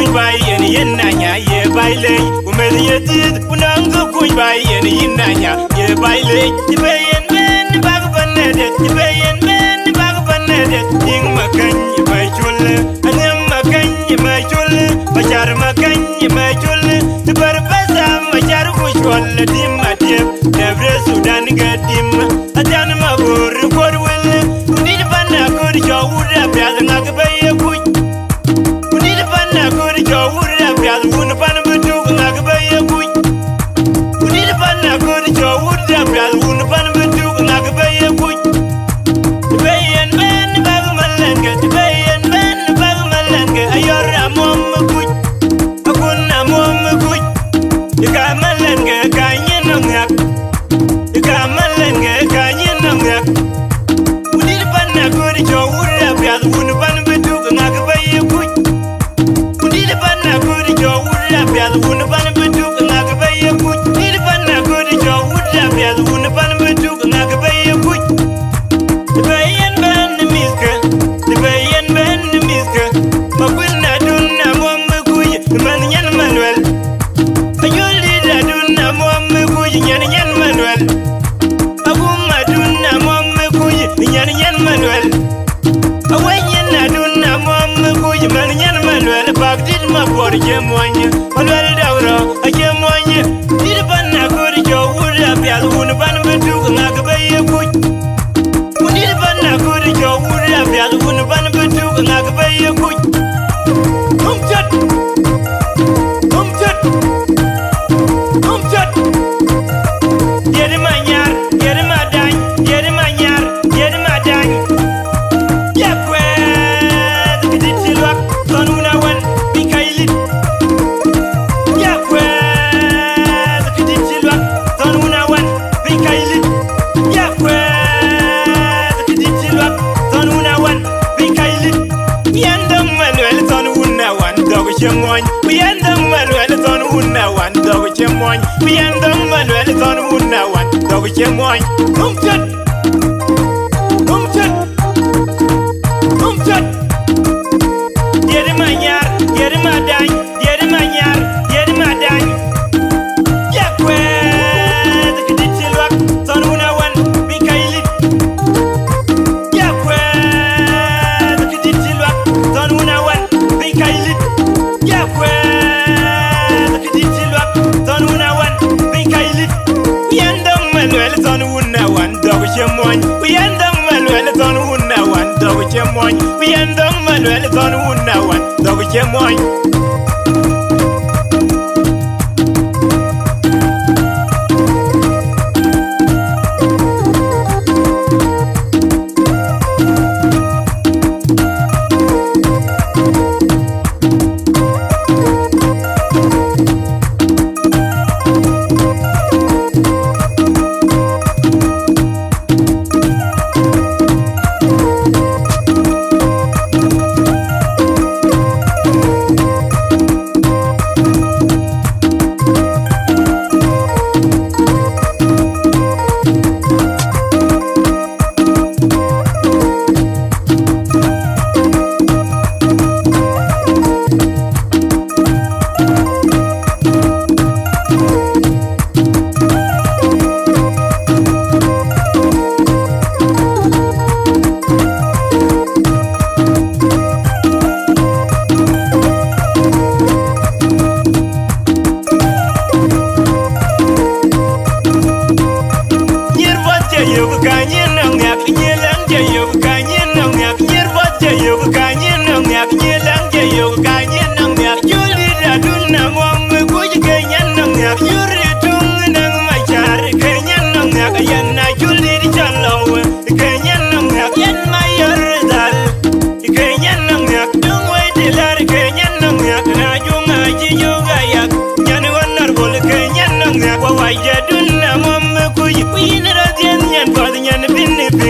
ኩኝ ባየን የናኛ የባይለይ ውመት የትት ውናንገ ኩኝ ባየን ይናኛ የባይለይ ይበየን ምን ባግበነደት ይበየን ምን ባግበነደት ይግ መከኝ ይመቹል እኔም መከኝ ይመቹል መቻር መከኝ ይመቹል ትበርበዛ መቻር ኩሽወል ዲም አድብ ደብረ ሱዳን ገዲም አዳን መቦ Baby dan dan manuel ton unna wan dog che moy không jet chém oanh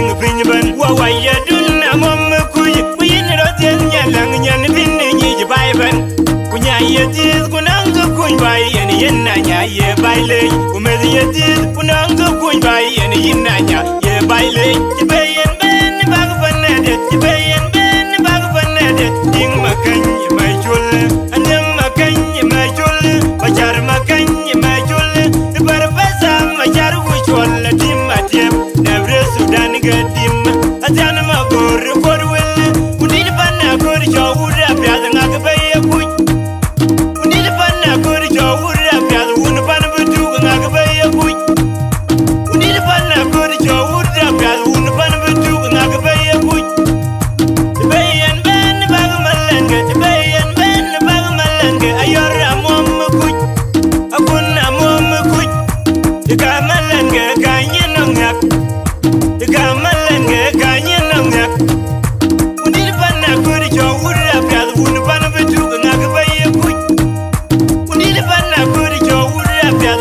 ping ping ban wa wa ya dun na mom ku yi ku yi ro tien lang nyan pin ni ji bai ban ku nya ye ti ku nang ku ku bai yen yen na nya ye bai le ku me ye ti ku nang ku ku bai yen yin na nya ye bai le ti bai yen ben ba ku ban na de ti bai yen ben ba ku ban ma kan ye bai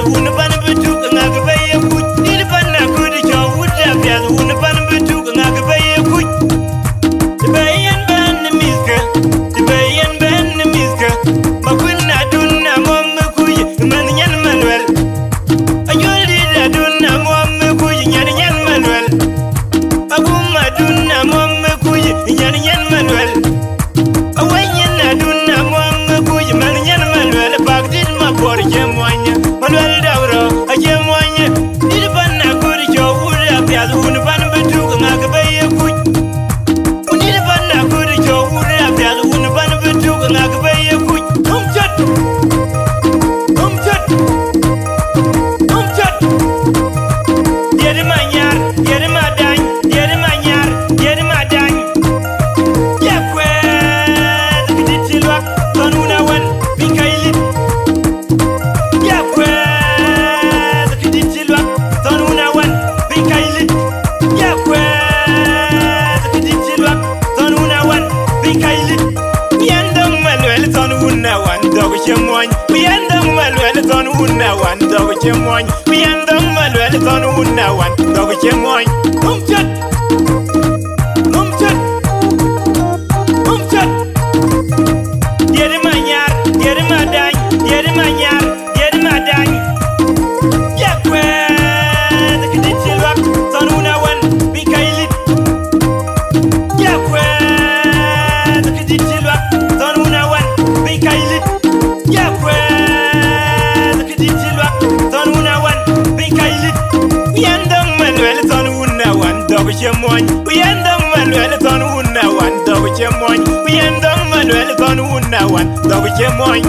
Una chemwany Pian dong malwel ton unna wan Dog chemwany. Pian dong malwel ton unna wan Dog chemwany. Num chat Num chat Num chat Diere ma nyar Diere ma dany đi ma nyar Diere ma dany Jakwe Dekidit silwak Ton hồn. chemony uyen dong malwel kon una wan dog chemony uyen dong malwel kon una wan dog chemony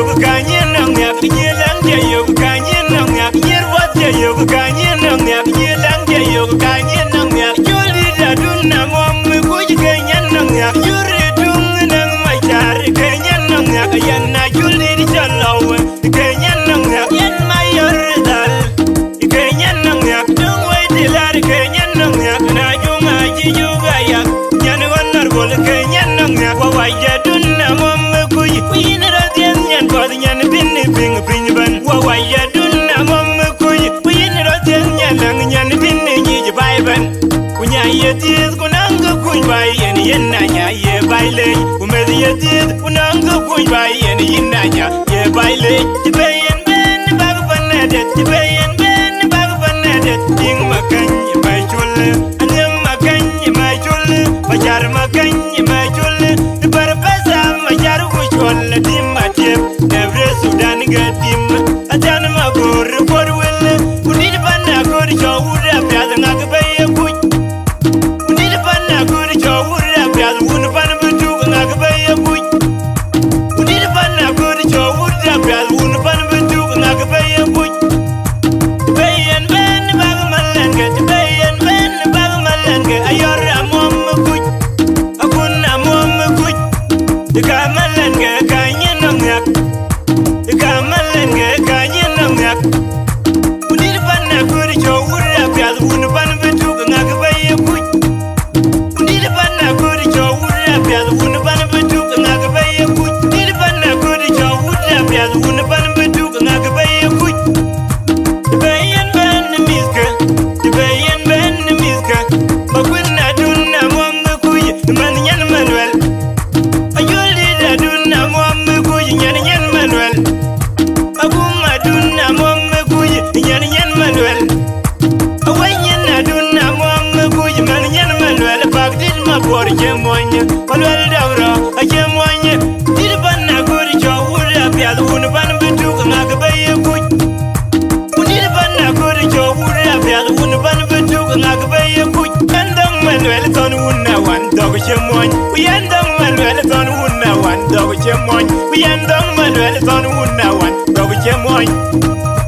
yoga kanye nang nyak nye lang ya yoga kanye nang nyak nye wat ya yoga kanye nang nyak nye lang ya yoga kanye nang nyak joli da dun na ngom mi kuj kanye nang nyak yuri dung nang ma char kanye nang nyak yan na joli di chalaw kanye nang nyak yan ma yor waya dunna mom kuy kuyin roten nyanang nyan tin ni ji baiben kunya yetis kunang kuy bai yen yen na nya ye baile kumed yetis kunang kuy bai yen yin na nya ye baile ti Got the wonderful unna